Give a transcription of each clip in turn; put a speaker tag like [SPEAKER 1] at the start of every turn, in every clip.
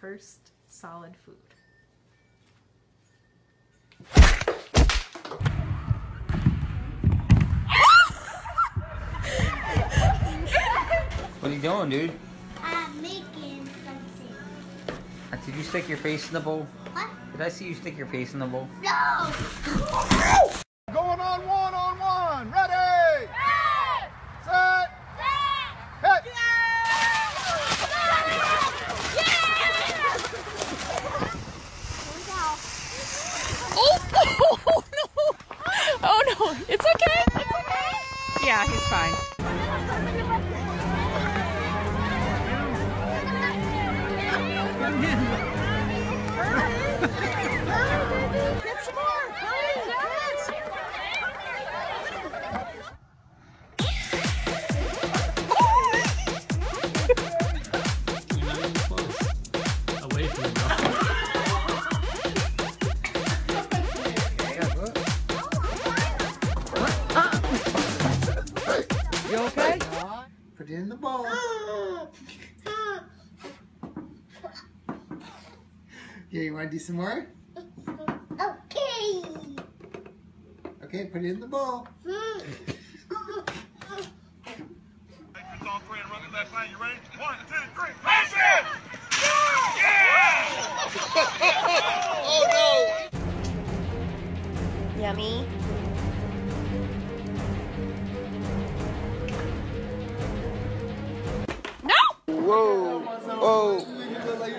[SPEAKER 1] first solid food.
[SPEAKER 2] What are you doing, dude?
[SPEAKER 3] I'm making something.
[SPEAKER 2] Did you stick your face in the bowl?
[SPEAKER 3] What?
[SPEAKER 2] Did I see you stick your face in the bowl?
[SPEAKER 3] No!
[SPEAKER 4] Going on one on one. Ready? Set. Hit.
[SPEAKER 1] Oh, oh no! Oh no! It's okay. It's okay. Yeah, he's fine.
[SPEAKER 3] Get some more!
[SPEAKER 5] Away from the
[SPEAKER 4] Put it in the bowl. Here, you want to do some more?
[SPEAKER 3] Okay!
[SPEAKER 4] Okay, put it in the bowl.
[SPEAKER 6] It's on three and run it left lane. You ready? One, two, three. Pass it! Yeah! oh
[SPEAKER 3] Yummy.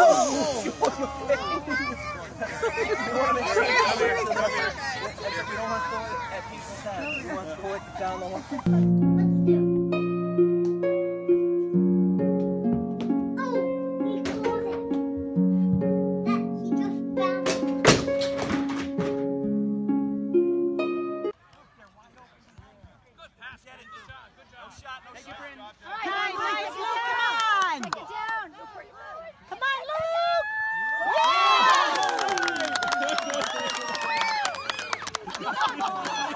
[SPEAKER 3] I'm going this way. I'm going this way. I'm going this way. I'm going this way.
[SPEAKER 2] Go ahead. Ready? Throw it down towards Sharon. Go.
[SPEAKER 3] Oh, he called it. That he just found.
[SPEAKER 1] Come on!
[SPEAKER 3] Oh,